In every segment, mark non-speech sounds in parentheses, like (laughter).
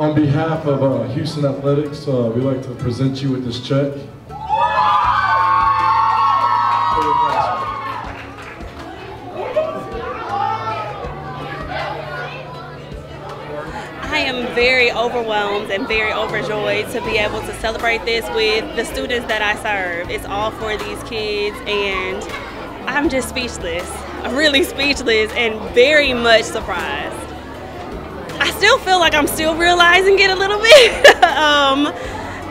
On behalf of uh, Houston Athletics, uh, we'd like to present you with this check. I am very overwhelmed and very overjoyed to be able to celebrate this with the students that I serve. It's all for these kids, and I'm just speechless, I'm really speechless, and very much surprised. I still feel like I'm still realizing it a little bit. (laughs) um,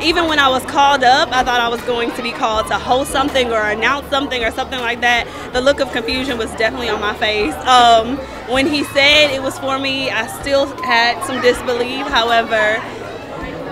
even when I was called up, I thought I was going to be called to host something or announce something or something like that. The look of confusion was definitely on my face. Um, when he said it was for me, I still had some disbelief. However,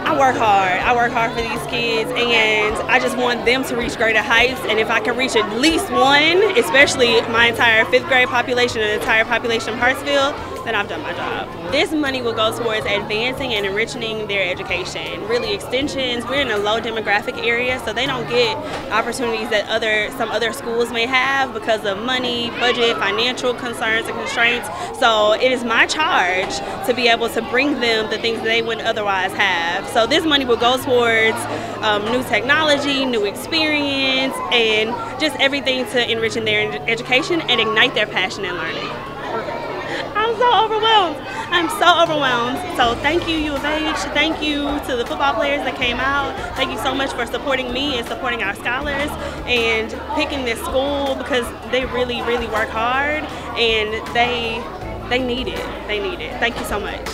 I work hard. I work hard for these kids, and I just want them to reach greater heights. And if I can reach at least one, especially my entire fifth grade population and entire population of Hartsfield, then I've done my job. This money will go towards advancing and enriching their education. Really, extensions. We're in a low demographic area, so they don't get opportunities that other some other schools may have because of money, budget, financial concerns and constraints. So it is my charge to be able to bring them the things they wouldn't otherwise have. So this money will go towards um, new technology, new experience, and just everything to enrichen their education and ignite their passion in learning. I'm so overwhelmed. I'm so overwhelmed. So thank you, U of H. Thank you to the football players that came out. Thank you so much for supporting me and supporting our scholars and picking this school because they really, really work hard and they they need it. They need it. Thank you so much.